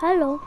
Hello。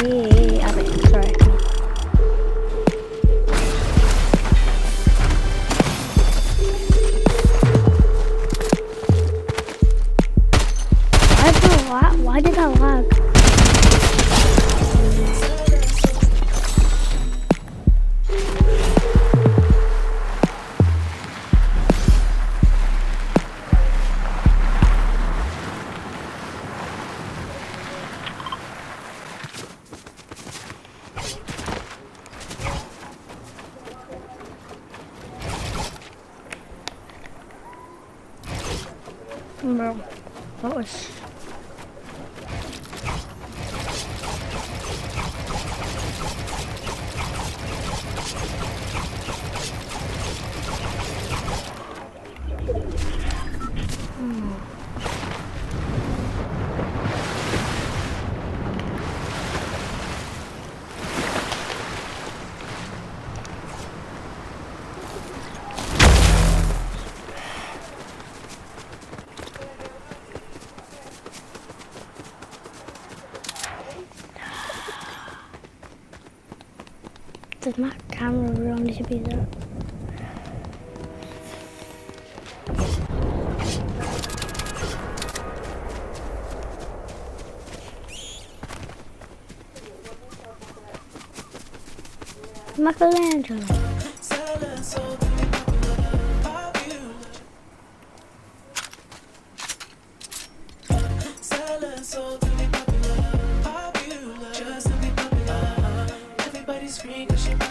Okay. does my camera really need to be there? Michelangelo. Silence, oh, intrigued, cause she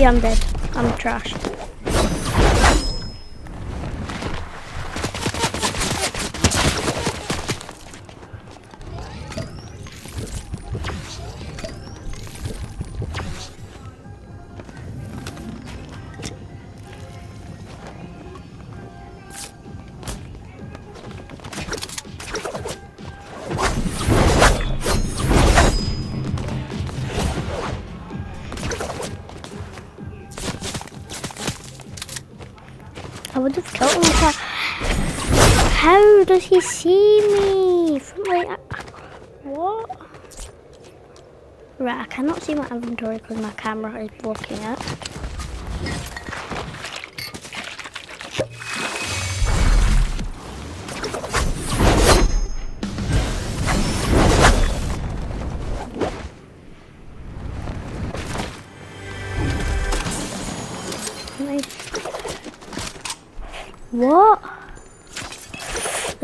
Yeah, I'm dead. I'm trash. I... How does he see me? From like... What? Right, I cannot see my inventory because my camera is blocking it.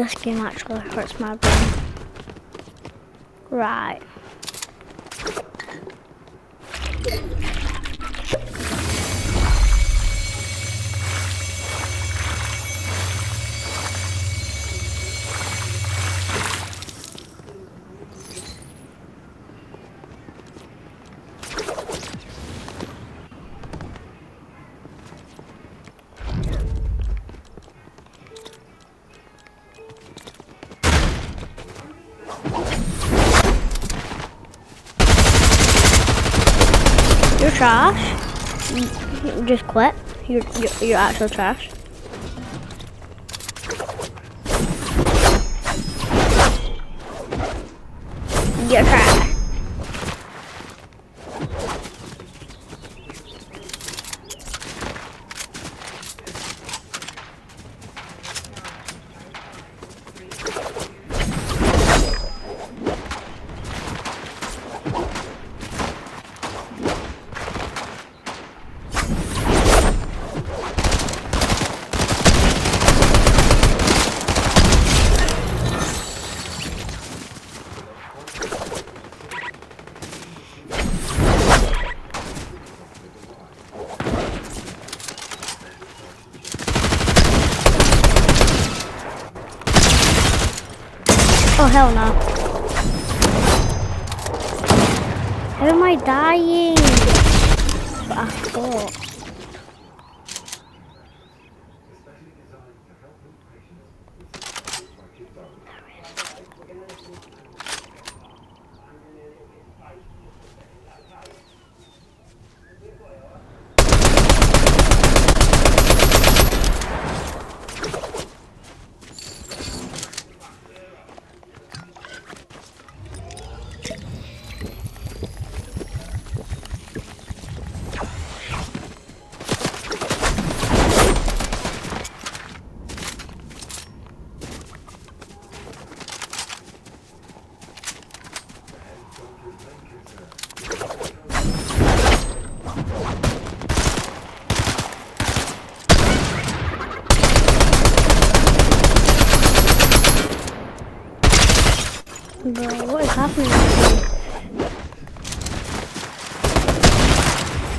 This game actually hurts my brain. Right. You're trash. Just quit. You're, you're, you're actual trash. You're trash. Oh hell no. How am I dying? I thought. Bro, what is happening?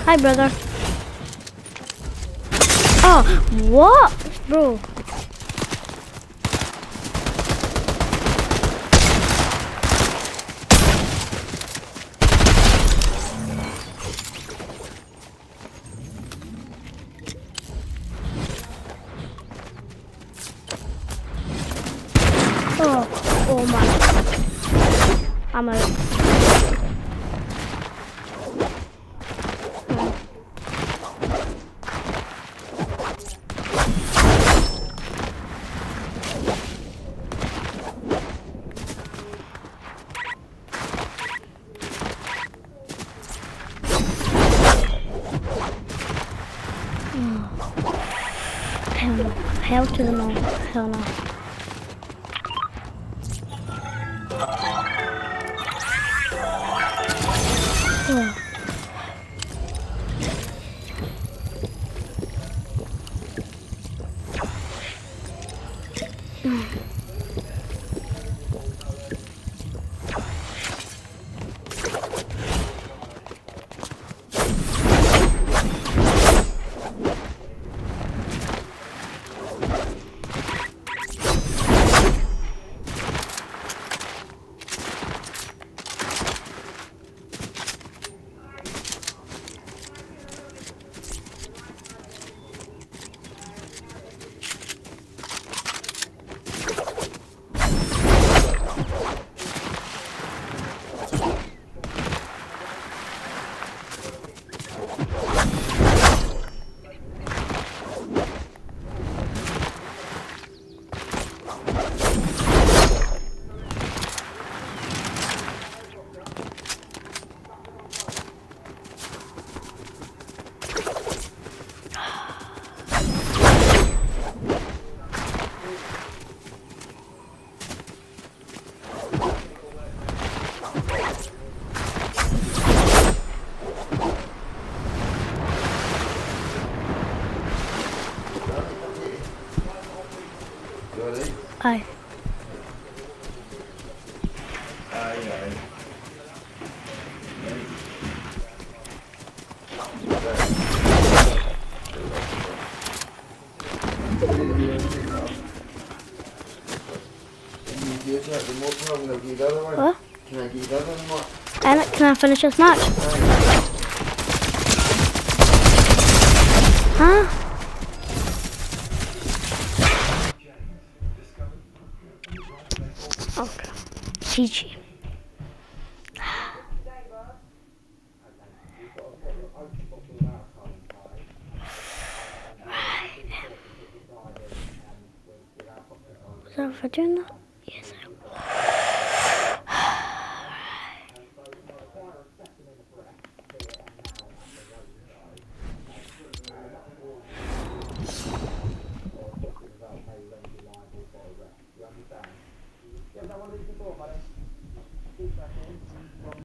Hi, brother. Oh, what? Bro. Oh, oh my. I'm out. Hell no. Hell to the no. Hell Hi. Aye, aye. What? Can I give that one can I finish this match? Huh? Okay. Was that for doing that?